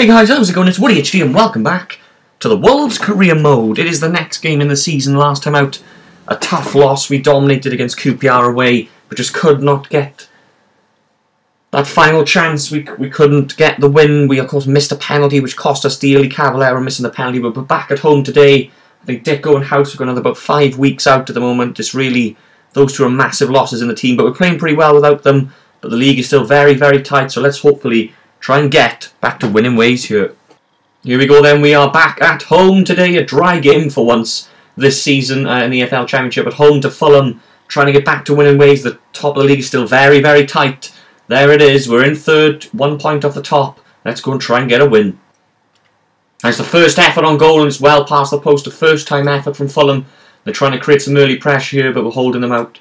Hey guys, how's it going? It's Woody HD and welcome back to the Wolves Career Mode. It is the next game in the season. Last time out, a tough loss. We dominated against QPR away, but just could not get that final chance. We, we couldn't get the win. We, of course, missed a penalty, which cost us dearly. Cavaleiro missing the penalty, but we're back at home today. I think Dicko and Hause have got another about five weeks out at the moment. Just really, those two are massive losses in the team, but we're playing pretty well without them. But the league is still very, very tight, so let's hopefully try and get back to winning ways here. Here we go then, we are back at home today, a dry game for once this season uh, in the EFL Championship, at home to Fulham, trying to get back to winning ways. The top of the league is still very, very tight. There it is, we're in third, one point off the top. Let's go and try and get a win. That's the first effort on goal and it's well past the post, a first time effort from Fulham. They're trying to create some early pressure here, but we're holding them out.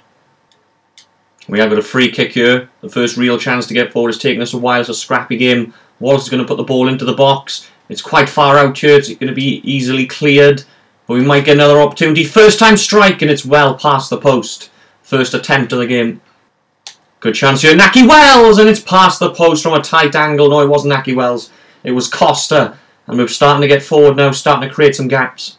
We have got a free kick here. The first real chance to get forward is taking us a while. It's a scrappy game. Wallace is going to put the ball into the box. It's quite far out here. It's going to be easily cleared. But we might get another opportunity. First time strike and it's well past the post. First attempt of the game. Good chance here. Nahki Wells and it's past the post from a tight angle. No, it wasn't Nahki Wells. It was Costa. And we're starting to get forward now. Starting to create some gaps.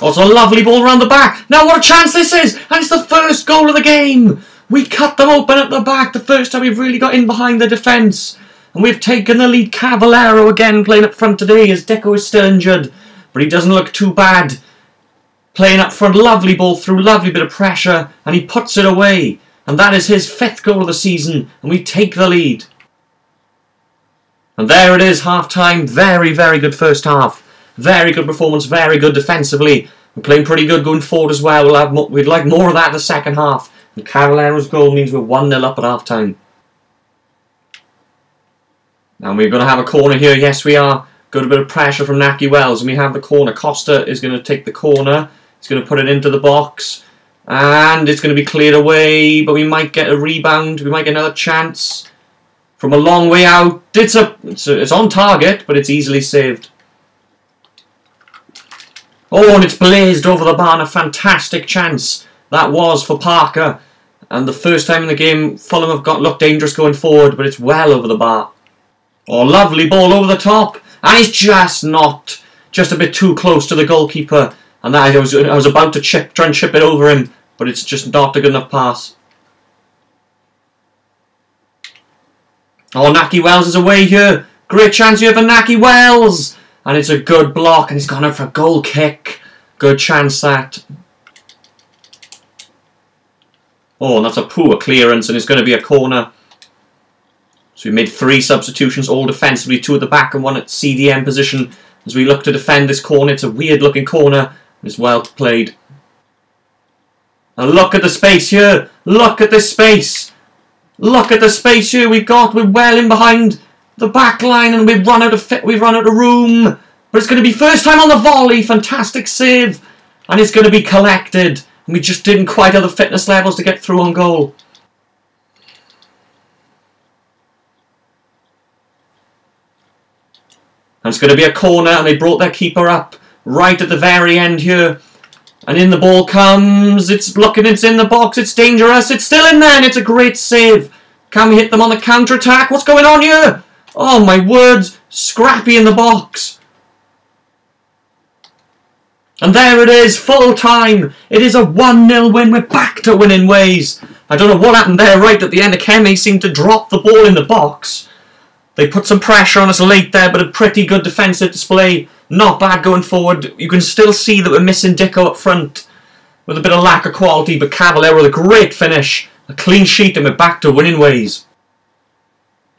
Oh, also, a lovely ball around the back. Now, what a chance this is! And it's the first goal of the game! We cut them open at the back, the first time we've really got in behind the defence. And we've taken the lead. Cavaleiro again playing up front today as Dicko is still injured. But he doesn't look too bad. Playing up front, lovely ball through, lovely bit of pressure, and he puts it away. And that is his fifth goal of the season, and we take the lead. And there it is, half time. Very, very good first half. Very good performance, very good defensively. We're playing pretty good going forward as well. We'll have mo we'd like more of that in the second half. And Cavaleiro's goal means we're 1 0 up at half time. And we're going to have a corner here. Yes, we are. Got a bit of pressure from Nahki Wells. And we have the corner. Costa is going to take the corner. He's going to put it into the box. And it's going to be cleared away. But we might get a rebound. We might get another chance. From a long way out. It's, a, it's, a, it's on target, but it's easily saved. Oh, and it's blazed over the bar. A fantastic chance that was for Parker. And the first time in the game, Fulham have got looked dangerous going forward, but it's well over the bar. Oh, lovely ball over the top. And it's just not, just a bit too close to the goalkeeper. And I was, I was about to chip, try and chip it over him, but it's just not a good enough pass. Oh, Nahki Wells is away here. Great chance here for Nahki Wells. And it's a good block, and he's gone out for a goal kick. Good chance that. Oh, and that's a poor clearance, and it's going to be a corner. So we made three substitutions, all defensively, two at the back and one at CDM position. As we look to defend this corner, it's a weird looking corner. It's well played. And look at the space here. Look at this space. Look at the space here we've got. We're well in behind the back line and we've run out of we've run out of room. But it's going to be first time on the volley, fantastic save, and it's going to be collected. And we just didn't quite have the fitness levels to get through on goal. And it's going to be a corner, and they brought their keeper up right at the very end here. And in the ball comes, it's looking, it's in the box, it's dangerous, it's still in there, and it's a great save. Can we hit them on the counter-attack? What's going on here? Oh my words, scrappy in the box. And there it is, full time. It is a 1-0 win. We're back to winning ways. I don't know what happened there right at the end. Ikeme seemed to drop the ball in the box. They put some pressure on us late there, but a pretty good defensive display. Not bad going forward. You can still see that we're missing Dicko up front with a bit of lack of quality, but Cavaleiro with a great finish. A clean sheet and we're back to winning ways.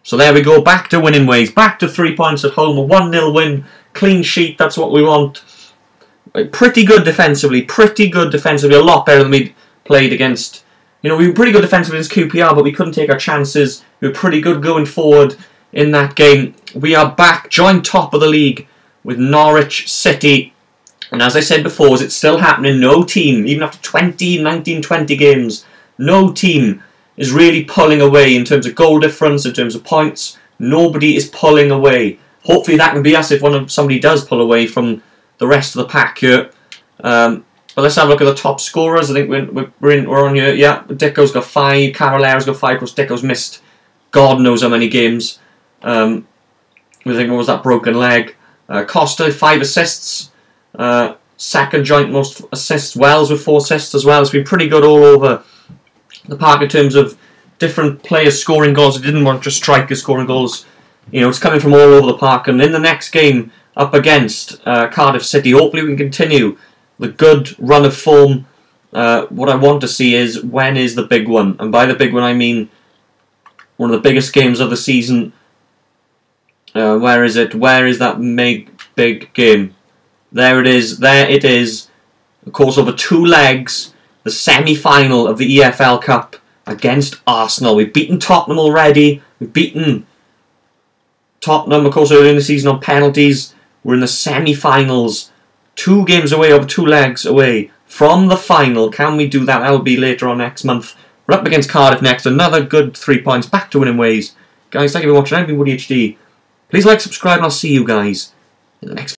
So there we go, back to winning ways, back to three points at home, a 1-0 win, clean sheet, that's what we want. Uh, pretty good defensively, pretty good defensively, a lot better than we played against. You know, we were pretty good defensively against QPR, but we couldn't take our chances. We were pretty good going forward in that game. We are back, joint top of the league with Norwich City. And as I said before, it's still happening, no team, even after 20, 19, 20 games, no team is really pulling away in terms of goal difference, in terms of points. Nobody is pulling away. Hopefully that can be us if one of somebody does pull away from the rest of the pack here. Um, but let's have a look at the top scorers. I think we're, we're, in, we're on here. Yeah, Dicko's got five. Cavaleiro's got five. Of course, Dicko's missed God knows how many games. Um, think what was that broken leg. Uh, Costa five assists. Uh, second joint most assists. Wells with four assists as well. It's been pretty good all over the park in terms of different players scoring goals. It didn't want just strikers scoring goals. You know, it's coming from all over the park. And in the next game up against uh, Cardiff City, hopefully we can continue the good run of form. Uh, what I want to see is when is the big one, and by the big one I mean one of the biggest games of the season. Uh, where is it? Where is that big big game? There it is. There it is. Of course, over two legs, the semi-final of the EFL Cup against Arsenal. We've beaten Tottenham already. We've beaten Tottenham, of course, early in the season on penalties. We're in the semi-finals, two games away, over two legs away from the final. Can we do that? That will be later on next month. We're up against Cardiff next. Another good three points back to winning ways. Guys, thank you for watching. I've been Woody HD. Please like, subscribe, and I'll see you guys in the next